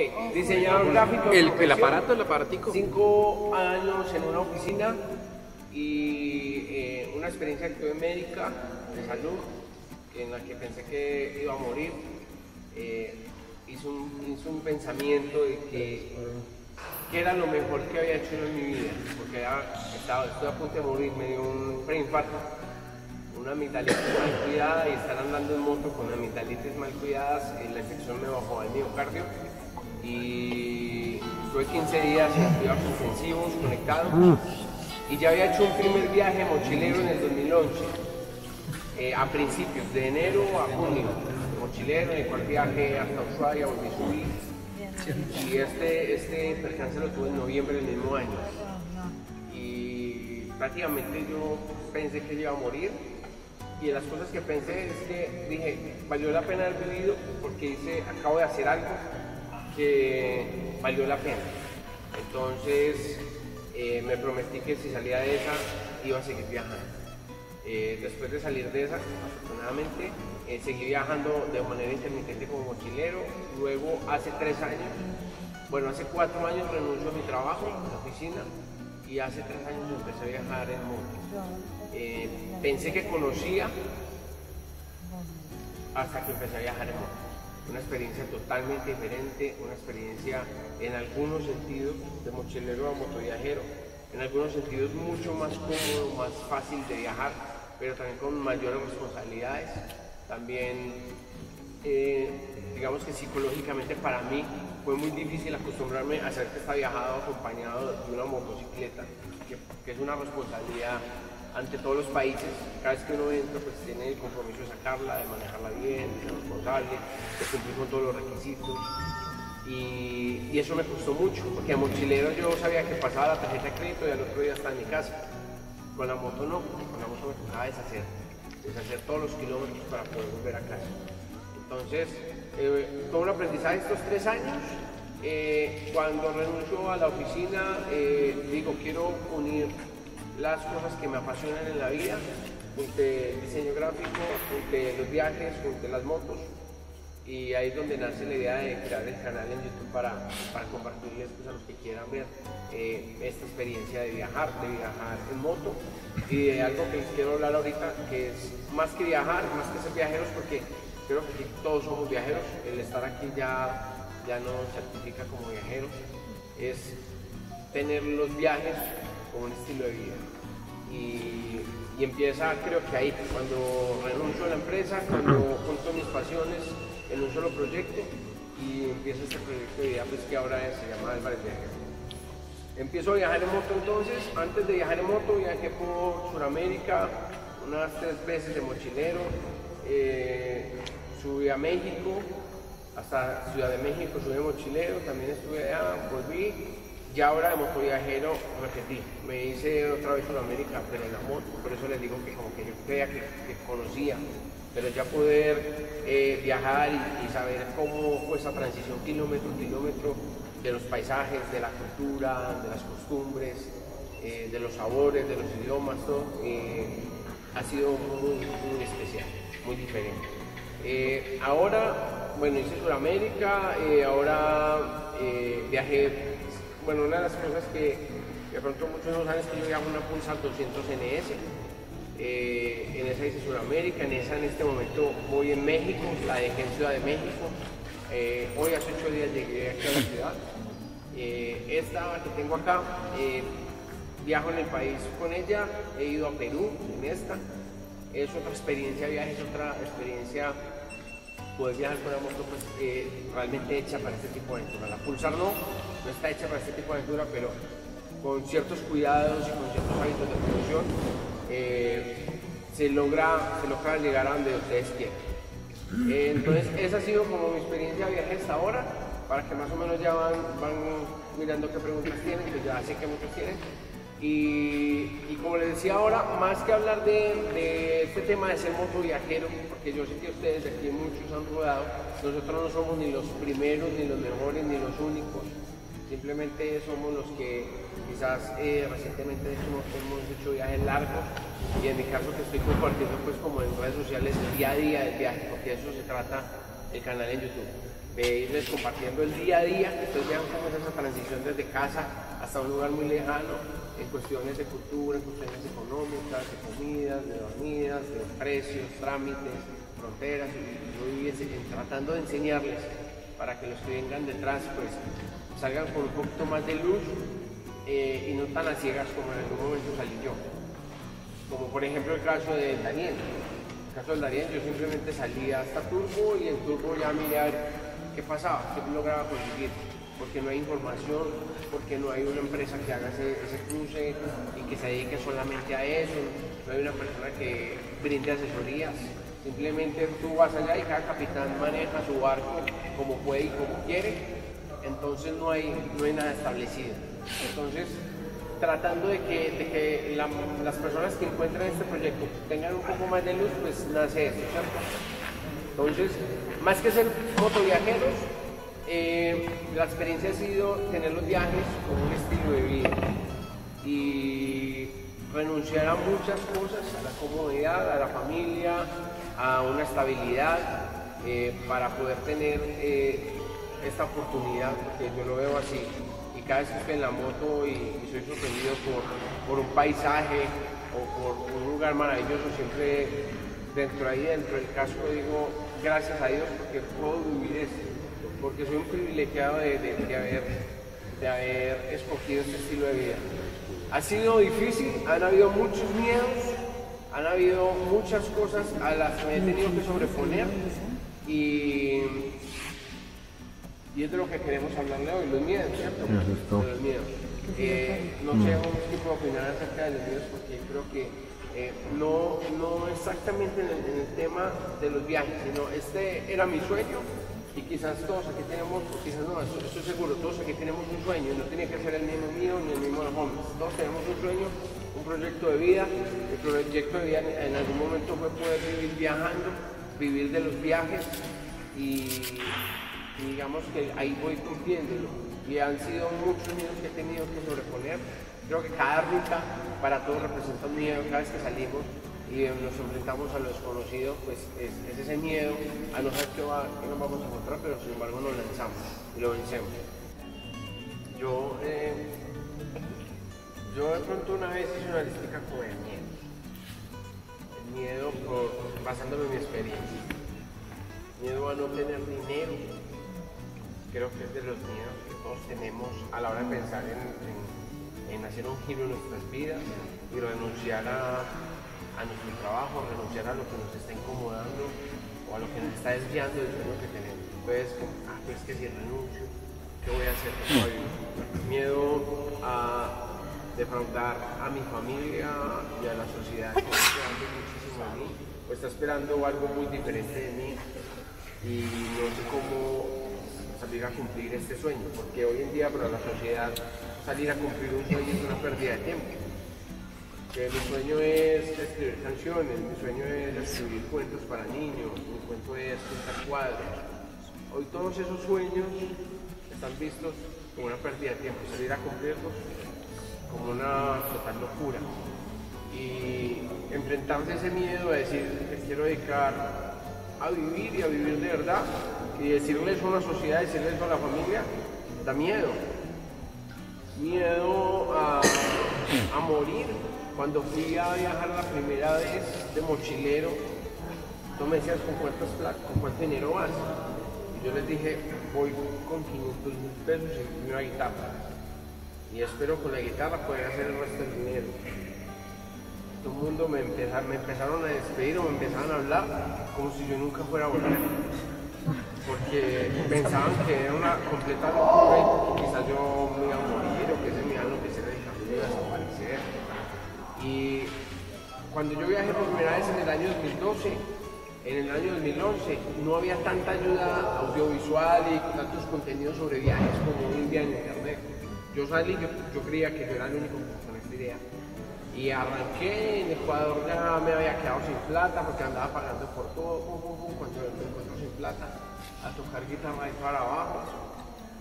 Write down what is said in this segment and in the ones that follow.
Ok, diseñador gráfico. El, el aparato, el aparatico. Cinco años en una oficina y eh, una experiencia que tuve médica de salud en la que pensé que iba a morir. Eh, hice, un, pensamiento de que, que era lo mejor que había hecho en mi vida, porque ya estaba, estoy a punto de morir, me dio un preinfarto, una amigdalitis mal cuidada y estar andando en moto con amigdalitis mal cuidadas, eh, la infección me bajó al miocardio y estuve 15 días en cuidados intensivos, conectado, y ya había hecho un primer viaje mochilero en el 2011, eh, a principios de enero a junio, mochilero, en el cual viaje hasta Ushuaia, volví a subir, y este, este percance lo tuve en noviembre del mismo año. Y prácticamente yo pensé que iba a morir. Y de las cosas que pensé es que dije, valió la pena haber vivido porque hice, acabo de hacer algo que valió la pena. Entonces eh, me prometí que si salía de esa iba a seguir viajando. Eh, después de salir de esa, afortunadamente, eh, seguí viajando de manera intermitente como mochilero. Luego, hace tres años, bueno, hace cuatro años renuncio a mi trabajo en la oficina y hace tres años empecé a viajar en moto. Pensé que conocía hasta que empecé a viajar en moto. Una experiencia totalmente diferente, una experiencia en algunos sentidos de mochilero a motoviajero, en algunos sentidos mucho más cómodo, más fácil de viajar, pero también con mayores responsabilidades. También, eh, digamos que psicológicamente para mí fue muy difícil acostumbrarme a saber que está viajado acompañado de una motocicleta, que, que es una responsabilidad ante todos los países. Cada vez que uno entra, pues tiene el compromiso de sacarla, de manejarla bien, de ser responsable, de cumplir con todos los requisitos. Y, eso me costó mucho, porque a mochilero yo sabía que pasaba la tarjeta de crédito y al otro día estaba en mi casa. Con la moto no, con la moto me tocaba deshacer, deshacer todos los kilómetros para poder volver a casa. Entonces, eh, todo un aprendizaje estos tres años. Eh, cuando renuncio a la oficina, eh, digo, quiero unir las cosas que me apasionan en la vida, junte el diseño gráfico, junte los viajes, junte las motos. Y ahí es donde nace la idea de crear el canal en YouTube para, compartirles a los que quieran ver eh, esta experiencia de viajar, de viajar en moto y de algo que les quiero hablar ahorita, que es más que viajar, más que ser viajeros, porque creo que aquí todos somos viajeros, el estar aquí ya, ya nos certifica como viajeros, es tener los viajes como un estilo de vida. Y, empieza, creo que ahí, cuando renuncio a la empresa, cuando junto mis pasiones en un solo proyecto y empieza este proyecto de vida pues, que ahora se llama Álvarez Viajes. Empiezo a viajar en moto entonces, antes de viajar en moto viajé por Sudamérica unas tres veces de mochilero, eh, subí a México, hasta Ciudad de México subí de mochilero, también estuve allá, volví, ya ahora de motoviajero repetí, me hice otra vez Sudamérica, pero en la moto, por eso les digo que como que yo creía que, conocía, pero ya poder eh, viajar y, y saber cómo fue esa transición kilómetro a kilómetro de los paisajes, de la cultura, de las costumbres, eh, de los sabores, de los idiomas, todo, eh, ha sido muy, muy especial, muy diferente. Ahora, bueno, hice Sudamérica, ahora viajé, bueno, una de las cosas que de pronto muchos no saben es que yo viajo una Pulsar 200 NS, eh, en esa hice Sudamérica, en esa en este momento voy en México, la dejé en Ciudad de México, eh, hoy hace ocho días llegué aquí a la ciudad. Eh, esta que tengo acá, eh, viajo en el país con ella, he ido a Perú en esta, es otra experiencia de viaje, es otra experiencia poder viajar con la moto pues, eh, realmente hecha para este tipo de aventura. La Pulsar no, no está hecha para este tipo de aventura, pero con ciertos cuidados y con ciertos hábitos de conducción eh, se, logra, se logra llegar a donde ustedes quieren. Eh, entonces, esa ha sido como mi experiencia de viaje hasta ahora, para que más o menos ya van, van mirando qué preguntas tienen, que ya sé que muchos tienen. Y, como les decía ahora, más que hablar de, este tema de ser motoviajero, porque yo sé que ustedes de aquí muchos han rodado, nosotros no somos ni los primeros, ni los mejores, ni los únicos. Simplemente somos los que quizás eh, recientemente hemos, hecho viajes largos y en mi caso que estoy compartiendo pues como en redes sociales el día a día del viaje, porque eso se trata el canal en YouTube. de irles compartiendo el día a día, que ustedes vean cómo es esa transición desde casa hasta un lugar muy lejano, en cuestiones de cultura, en cuestiones económicas, de comidas, de dormidas, de precios, trámites, fronteras, y yo tratando de enseñarles para que los que vengan detrás pues salgan con un poquito más de luz eh, y no tan a ciegas como en algún momento salí yo. Como por ejemplo el caso de Daniel. El caso de Daniel yo simplemente salía hasta Turbo y en Turbo ya miré qué pasaba, qué lograba conseguir porque no hay información, porque no hay una empresa que haga ese, cruce y que se dedique solamente a eso, no hay una persona que brinde asesorías. Simplemente tú vas allá y cada capitán maneja su barco como puede y como quiere, entonces no hay, no hay nada establecido. Entonces, tratando de que, las personas que encuentran este proyecto tengan un poco más de luz, pues nace eso, Entonces, más que ser motoviajeros, eh, la experiencia ha sido tener los viajes como un estilo de vida y renunciar a muchas cosas, a la comodidad, a la familia, a una estabilidad eh, para poder tener eh, esta oportunidad, porque yo lo veo así. Y cada vez que estoy en la moto y, soy sorprendido por, por, un paisaje o por un lugar maravilloso, siempre dentro ahí, dentro del casco, digo gracias a Dios porque puedo vivir esto, porque soy un privilegiado de, de, haber, de haber escogido este estilo de vida. Ha sido difícil, han habido muchos miedos, han habido muchas cosas a las que he tenido que sobreponer y, y es de lo que queremos hablarle hoy, los miedos, ¿cierto? De los miedos. Eh, no sé cómo puedo opinar acerca de los miedos porque creo que eh, no, no exactamente en el, en el, tema de los viajes, sino este era mi sueño y quizás todos aquí tenemos, quizás no, estoy seguro, todos aquí tenemos un sueño, no tiene que ser el mismo mío ni el mismo de los todos tenemos un sueño un proyecto de vida. El proyecto de vida en algún momento fue poder vivir viajando, vivir de los viajes y, digamos que ahí voy cumpliéndolo. Y han sido muchos miedos que he tenido que sobreponer. Creo que cada ruta para todos representa un miedo cada vez que salimos y nos enfrentamos a lo desconocido, pues es, ese miedo a no saber qué, nos vamos a encontrar, pero sin embargo nos lanzamos y lo vencemos. Yo eh, yo de pronto una vez hice una lista como de miedo. El miedo por, basándome en mi experiencia. Miedo a no tener dinero. Creo que es de los miedos que todos tenemos a la hora de pensar en, hacer un giro en nuestras vidas y renunciar a, nuestro trabajo, renunciar a lo que nos está incomodando o a lo que nos está desviando del sueño que tenemos. Entonces, ah, pues que si renuncio, ¿qué voy a hacer? Miedo a defraudar a mi familia y a la sociedad que está esperando muchísimo de mí, o está esperando algo muy diferente de mí y no sé cómo salir a cumplir este sueño, porque hoy en día para la sociedad salir a cumplir un sueño es una pérdida de tiempo. Que mi sueño es escribir canciones, mi sueño es escribir cuentos para niños, mi cuento es pintar cuadros. Hoy todos esos sueños están vistos como una pérdida de tiempo, salir a cumplirlos como una total locura. Y enfrentarse a ese miedo a decir, que quiero dedicar a vivir y a vivir de verdad, y decirle eso a una sociedad, decirle eso a la familia, da miedo. Miedo a, morir. Cuando fui a viajar la primera vez de mochilero, tú me decías con cuántas con cuánto dinero vas. Y yo les dije, voy con 500 mil pesos en una guitarra y espero con la guitarra poder hacer el resto del dinero. Todo el mundo me, me empezaron a despedir o me empezaron a hablar como si yo nunca fuera a volver. Porque pensaban que era una completa locura y quizás yo me iba a morir o que se me iba a enloquecer el camino iba a desaparecer. Y cuando yo viajé por primera vez en el año 2012, en el año 2011 no había tanta ayuda audiovisual y tantos contenidos sobre viajes como hoy en día en internet. Yo salí, yo, creía que yo era el único con esta idea. Y arranqué, en Ecuador ya me había quedado sin plata porque andaba pagando por todo, cuando me encuentro sin plata, a tocar guitarra ahí para abajo.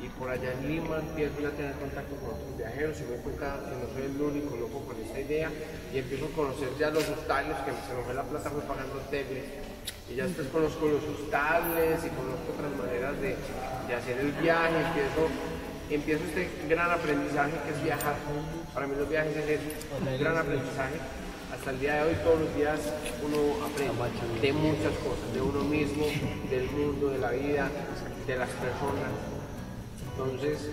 Y por allá en Lima empiezo a tener contacto con otros viajeros y me cuenta que no soy el único loco con esta idea y empiezo a conocer ya los hostales que se me fue la plata fue pagando hoteles Y ya después conozco los hostales y conozco otras maneras de, de hacer el viaje, empiezo, empiezo este gran aprendizaje que es viajar. Para mí los viajes es un gran aprendizaje. Hasta el día de hoy, todos los días uno aprende de muchas cosas, de uno mismo, del mundo, de la vida, de las personas. Entonces,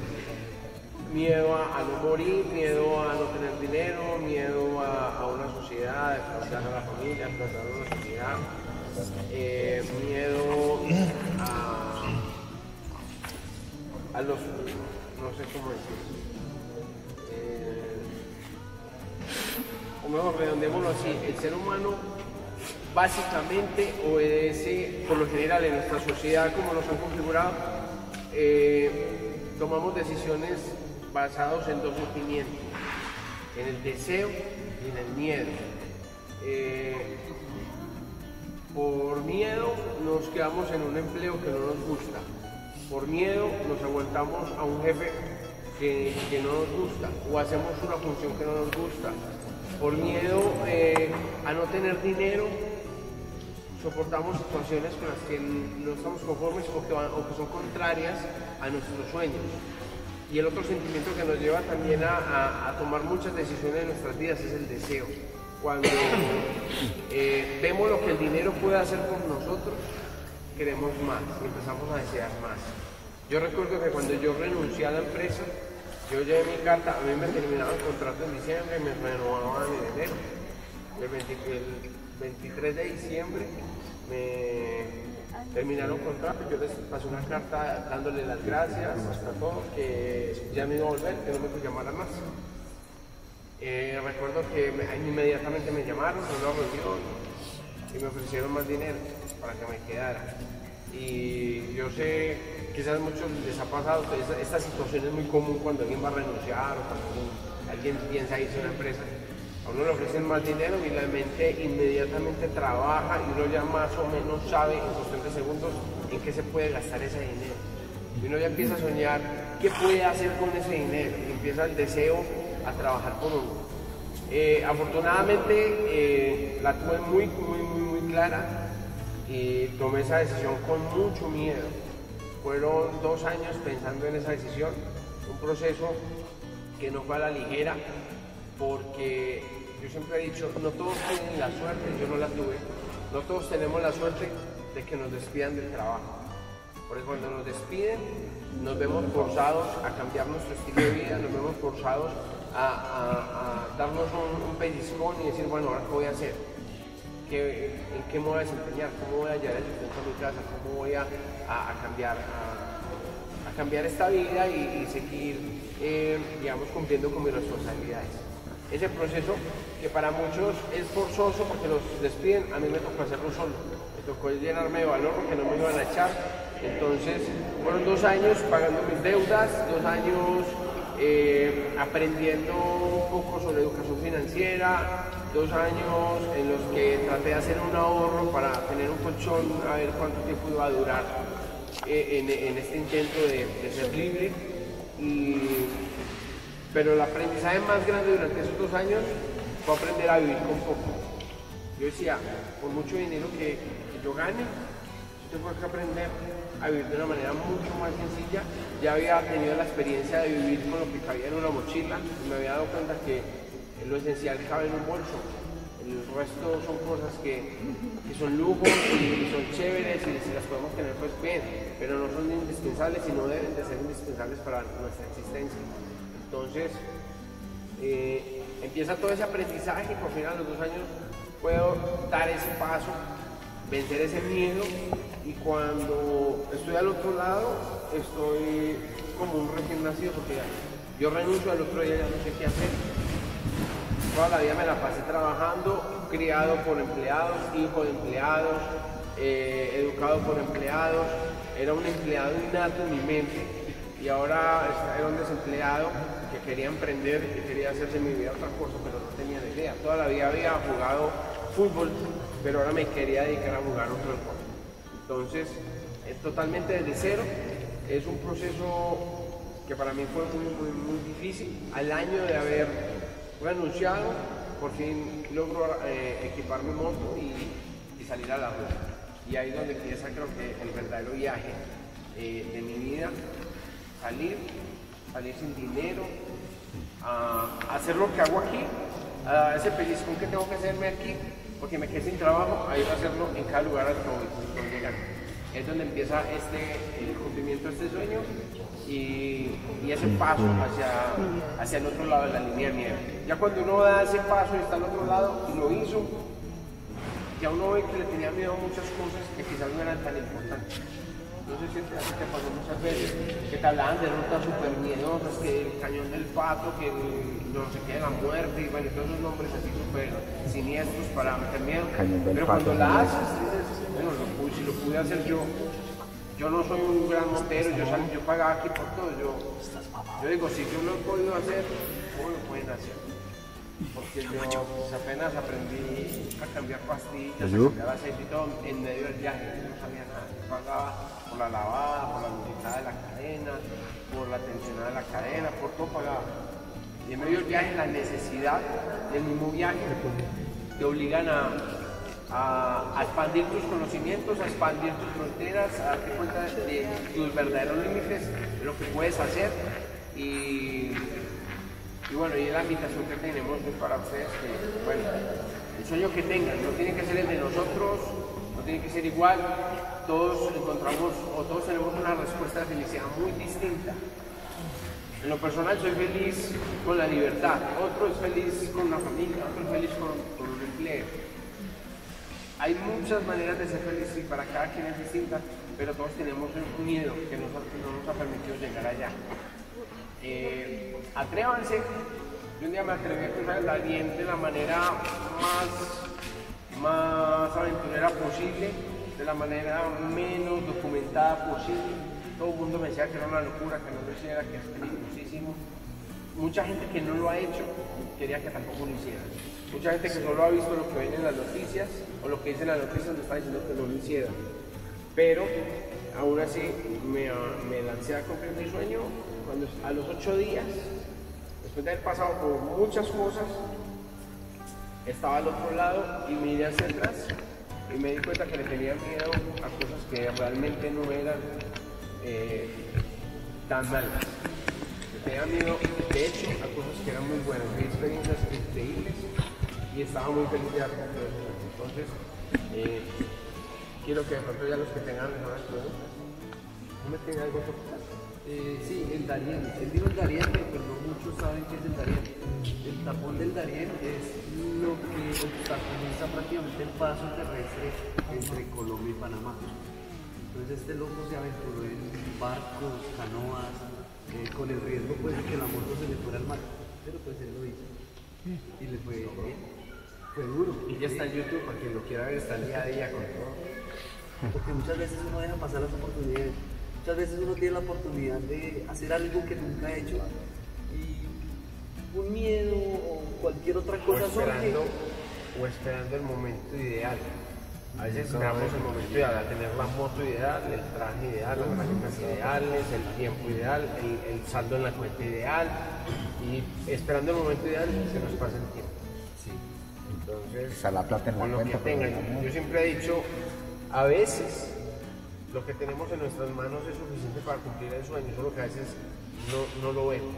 miedo a, no morir, miedo a no tener dinero, miedo a, una sociedad, a a la familia, a a una sociedad, eh, miedo a, a los, no sé cómo decirlo, o mejor redondémoslo así, el ser humano básicamente obedece, por lo general en nuestra sociedad como nos han configurado, eh, tomamos decisiones basados en dos sentimientos, en el deseo y en el miedo. Eh, por miedo nos quedamos en un empleo que no nos gusta. Por miedo nos aguantamos a un jefe que, no nos gusta o hacemos una función que no nos gusta. Por miedo eh, a no tener dinero soportamos situaciones con las que no estamos conformes o que, o que son contrarias a nuestros sueños. Y el otro sentimiento que nos lleva también a, tomar muchas decisiones en nuestras vidas es el deseo. Cuando eh, vemos lo que el dinero puede hacer por nosotros, queremos más y empezamos a desear más. Yo recuerdo que cuando yo renuncié a la empresa, yo llevé mi carta, a mí me terminaba el contrato en diciembre, me renovaban en enero. El, el 23 de diciembre me terminaron contrato, yo les pasé una carta dándole las gracias hasta todo, que ya me iba a volver, que no me llamar más. Eh, recuerdo que inmediatamente me llamaron a una reunión y me ofrecieron más dinero para que me quedara. Y yo sé, quizás muchos les ha pasado, esta, esta situación es muy común cuando alguien va a renunciar o cuando alguien piensa irse a una empresa a uno le ofrecen más dinero y la mente inmediatamente trabaja y uno ya más o menos sabe en cuestión de segundos en qué se puede gastar ese dinero. Y uno ya empieza a soñar qué puede hacer con ese dinero y empieza el deseo a trabajar por uno. Eh, afortunadamente eh, la tuve muy, muy, muy, muy clara y tomé esa decisión con mucho miedo. Fueron dos años pensando en esa decisión, un proceso que no fue a la ligera, porque yo siempre he dicho, no todos tienen la suerte, yo no la tuve, no todos tenemos la suerte de que nos despidan del trabajo. Porque cuando nos despiden, nos vemos forzados a cambiar nuestro estilo de vida, nos vemos forzados a, darnos un, pellizcón y decir, bueno, ahora qué voy a hacer, en qué me voy a desempeñar, cómo voy a llevar el sustento a mi casa, cómo voy a, cambiar, a, cambiar esta vida y, seguir, eh, digamos, cumpliendo con mis responsabilidades ese proceso que para muchos es forzoso porque los despiden, a mí me tocó hacerlo solo. Me tocó llenarme de valor porque no me iban a echar. Entonces fueron dos años pagando mis deudas, dos años eh, aprendiendo un poco sobre educación financiera, dos años en los que traté de hacer un ahorro para tener un colchón, a ver cuánto tiempo iba a durar eh, en, este intento de, ser libre. Y pero el aprendizaje más grande durante esos dos años fue aprender a vivir con poco. Yo decía, por mucho dinero que, yo gane, yo tengo que aprender a vivir de una manera mucho más sencilla. Ya había tenido la experiencia de vivir con lo que cabía en una mochila y me había dado cuenta que lo esencial cabe en un bolso. El resto son cosas que, son lujos y son chéveres y si las podemos tener pues bien, pero no son indispensables y no deben de ser indispensables para nuestra existencia. Entonces, eh, empieza todo ese aprendizaje y por fin a los dos años puedo dar ese paso, vencer ese miedo y cuando estoy al otro lado estoy como un recién nacido porque yo renuncio al otro día ya no sé qué hacer. Toda la vida me la pasé trabajando, criado por empleados, hijo de empleados, eh, educado por empleados, era un empleado innato en mi mente y ahora era un desempleado que quería emprender, que quería hacerse mi vida otra cosa, pero no tenía ni idea. Toda la vida había jugado fútbol, pero ahora me quería dedicar a jugar otro deporte. Entonces, es totalmente desde cero. Es un proceso que para mí fue muy, muy, muy difícil. Al año de haber renunciado, por fin logro eh, equipar mi moto y, salir a la ruta. y ahí es donde empieza creo que el verdadero viaje eh, de mi vida, salir, salir sin dinero, hacer lo que hago aquí, a ese pellizcón que tengo que hacerme aquí, porque me quedé sin trabajo, a ir a hacerlo en cada lugar al que voy. Es donde empieza este, el cumplimiento de este sueño y, y, ese paso hacia, hacia el otro lado de la línea de nieve. Ya cuando uno da ese paso y está al otro lado y lo hizo, ya uno ve que le tenía miedo a muchas cosas que quizás no eran tan importantes. No sé si te pasó muchas veces que te hablaban de rutas súper miedosas, que el cañón del pato, que no sé qué, la muerte, y bueno, todos esos nombres así súper siniestros para meter miedo. Pero cuando la haces, dices, bueno, si lo pude hacer yo, yo no soy un gran montero, yo, yo pagaba aquí por todo, yo, yo digo, si yo lo he podido hacer, ¿cómo lo pueden hacer? porque yo pues, apenas aprendí a cambiar pastillas, a cambiar aceite y todo en medio del viaje, yo no sabía nada, yo pagaba por la lavada, por la lubricada de la cadena, por la tensionada de la cadena, por todo pagaba. Y en medio del viaje la necesidad del mismo viaje te obligan a, a, expandir tus conocimientos, a expandir tus fronteras, a darte cuenta de tus verdaderos límites, de lo que puedes hacer y bueno, y la invitación que tenemos es para ustedes que, bueno, el sueño que tengan, no tiene que ser el de nosotros, no tiene que ser igual, todos encontramos o todos tenemos una respuesta de felicidad muy distinta. En lo personal soy feliz con la libertad, otro es feliz con una familia, otro es feliz con, un empleo. Hay muchas maneras de ser feliz y para cada quien es distinta, pero todos tenemos un miedo que no nos ha permitido llegar allá. Eh, atrévanse. Yo un día me atreví a cruzar el Darién de la manera más, más aventurera posible, de la manera menos documentada posible. Todo el mundo me decía que era una locura, que no lo hiciera, que es peligrosísimo. Mucha gente que no lo ha hecho quería que tampoco lo hiciera. Mucha gente que solo ha visto lo que ven en las noticias o lo que dicen las noticias me está diciendo que no lo hiciera. Pero aún así me, me lancé a cumplir mi sueño cuando a los ocho días, después de haber pasado por muchas cosas, estaba al otro lado y miré hacia atrás y me di cuenta que le tenía miedo a cosas que realmente no eran eh, tan malas. Le tenía miedo, de hecho, a cosas que eran muy buenas. Experiencias increíbles y estaba muy feliz de hacer Entonces, eh, quiero que de pronto ya los que tengan mejores preguntas, ¿no me tienen algo que eh, sí, el Darién. Él dijo el Darién, pero no muchos saben qué es el Darién. El tapón del Darién es lo que obstaculiza prácticamente el paso terrestre entre Colombia y Panamá. Entonces este loco se aventuró en barcos, canoas, eh, con el riesgo pues, de que la moto se le fuera al mar. Pero pues él lo hizo. Y le fue bien. Fue duro. Y ya está en YouTube, para quien lo quiera ver, está el día a día con todo. Porque muchas veces uno deja pasar las oportunidades. Muchas veces uno tiene la oportunidad de hacer algo que nunca ha hecho y un miedo o cualquier otra cosa o esperando, O esperando el momento ideal. A veces esperamos el momento ideal, tener la moto ideal, el traje ideal, las máquinas ideales, el tiempo ideal, el, saldo en la cuenta ideal y esperando el momento ideal se nos pasa el tiempo. Entonces, la plata en la con lo que tengan. Yo siempre he dicho, a veces lo que tenemos en nuestras manos es suficiente para cumplir el sueño, solo que a veces no, no lo vemos.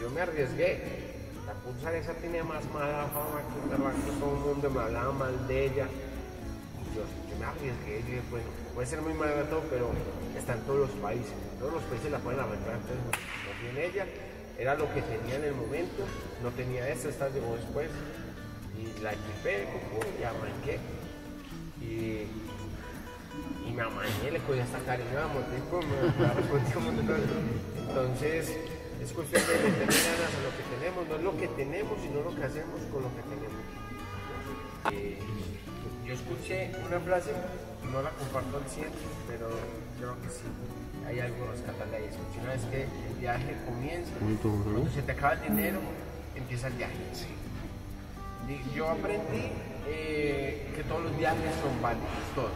Yo me arriesgué, la pulsar esa tenía más mala fama que todo el mundo me hablaba mal de ella. Yo, me arriesgué y dije, bueno, puede ser muy todo, pero está en todos los países, todos los países la pueden arreglar, entonces no, tiene ella, era lo que tenía en el momento, no tenía esta, esta llegó después, y la equipé, y arranqué. Y y me amañé, le cogí hasta cariño a Motico, me Entonces, es cuestión de ganas a lo que tenemos, no es lo que tenemos, sino lo que hacemos con lo que tenemos. Eh, yo escuché una frase, no la comparto al 100, pero creo que sí, hay algo rescatable ahí. Escuché una vez que el viaje comienza, cuando se te acaba el dinero, empieza el viaje. Yo aprendí eh, que todos los viajes son válidos, todos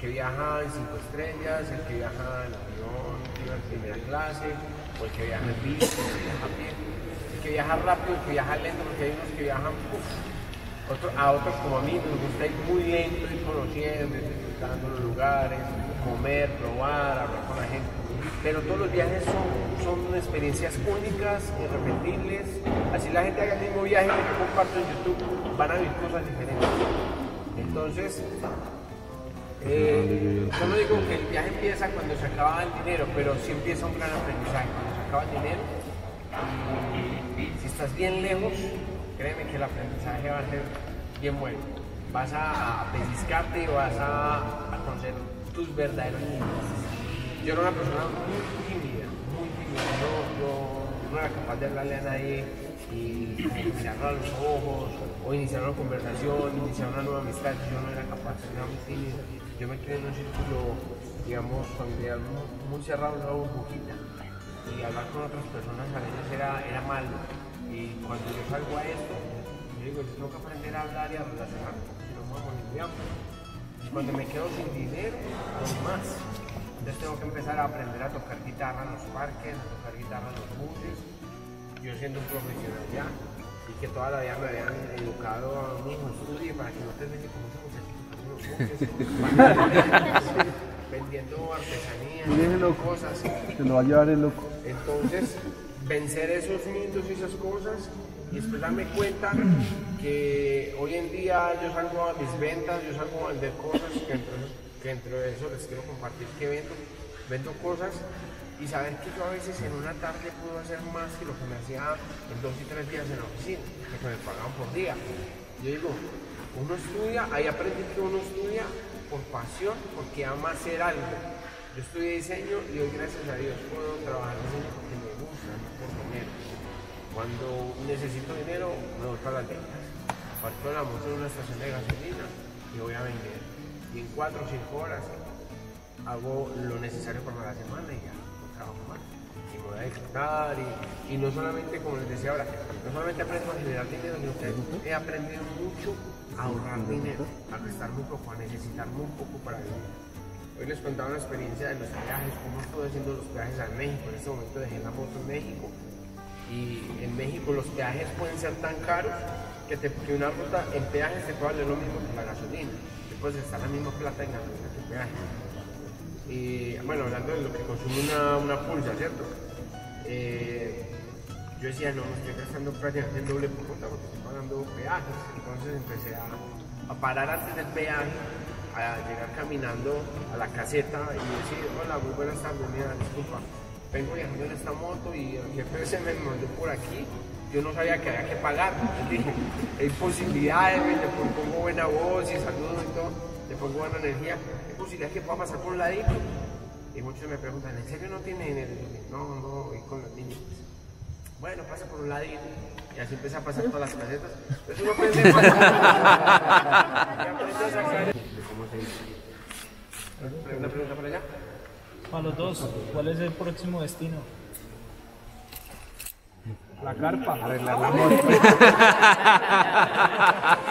que viaja en cinco estrellas, el que viaja en avión, en primera clase, o el que viaja en bici, el que viaja a pie, el que viaja rápido, el que viaja lento, porque hay unos que viajan, a otros como a mí nos gusta ir muy lento, ir conociendo, disfrutando los lugares, comer, probar, hablar con la gente. Pero todos los viajes son, experiencias únicas, irrepetibles. Así la gente haga el mismo viaje que yo comparto en YouTube, van a vivir cosas diferentes. Entonces, eh, yo no digo que el viaje empieza cuando se acaba el dinero, pero sí empieza un gran aprendizaje. Cuando se acaba el dinero, si estás bien lejos, créeme que el aprendizaje va a ser bien bueno. Vas a, pellizcarte y vas a, conocer tus verdaderos límites. Yo era una persona muy tímida, muy tímida. Yo, no era capaz de hablarle a nadie y a los ojos o iniciar una conversación, iniciar una nueva amistad. Yo no era capaz, era muy tímido. Yo me quedé en un círculo, digamos, familiar muy, cerrado, una burbujita. Y hablar con otras personas a veces era, malo. Y cuando yo salgo a esto, yo digo, yo tengo que aprender a hablar y a relacionarme, si no me voy Y cuando me quedo sin dinero, no más. Entonces tengo que empezar a aprender a tocar guitarra en los parques, a tocar guitarra en los buses. Yo siendo un profesional ya, y que toda la vida me habían educado a mi hijo, estudie para que no te como un vendiendo artesanías, cosas. Se lo va a llevar el loco. Entonces, vencer esos mitos y esas cosas y después darme cuenta que hoy en día yo salgo a mis ventas, yo salgo a vender cosas, que dentro, de eso les quiero compartir que vendo, vendo cosas y saber que yo a veces en una tarde puedo hacer más que lo que me hacía en dos y tres días en la oficina, que me pagaban por día. Yo digo, uno estudia, ahí aprendí que uno estudia por pasión, porque ama hacer algo. Yo estudié diseño y hoy gracias a Dios puedo trabajar en diseño porque me gusta, no por dinero. Cuando necesito dinero, me voy para las ventas. Parto la moto en una estación de gasolina y voy a vender. Y en cuatro o cinco horas hago lo necesario para la semana y ya no trabajo más. Y voy a disfrutar y, no solamente, como les decía ahora, no solamente aprendo a generar dinero, sino que he aprendido mucho a ahorrar dinero, a gastar muy poco, a necesitar muy poco para vivir. Hoy les contaba una experiencia de los viajes, cómo estoy haciendo los viajes a México. En este momento dejé la moto en México y en México los peajes pueden ser tan caros que, una ruta en peajes te puede lo mismo que la gasolina. Te puedes gastar la misma plata en gasolina que en peaje. Y bueno, hablando de lo que consume una, una pulsa, ¿cierto? Eh, yo decía, no, estoy gastando prácticamente el doble por cuenta porque estoy pagando peajes. Entonces empecé a, a parar antes del peaje a llegar caminando a la caseta y decir, hola, muy buenas tardes, mira, disculpa, vengo viajando en esta moto y el jefe se me mandó por aquí, yo no sabía que había que pagar, hay posibilidades, le pongo buena voz y saludo y todo, le pongo buena energía, hay posibilidades que pueda pasar por un ladito. Y muchos me preguntan, ¿en serio no tiene dinero? Y no, no, voy con los niños. Bueno, pasa por un ladito. Y así empieza a pasar todas las casetas. Entonces uno aprende ¿Una pregunta para allá? Para los dos, ¿cuál es el próximo destino? La carpa. Arreglar la moto.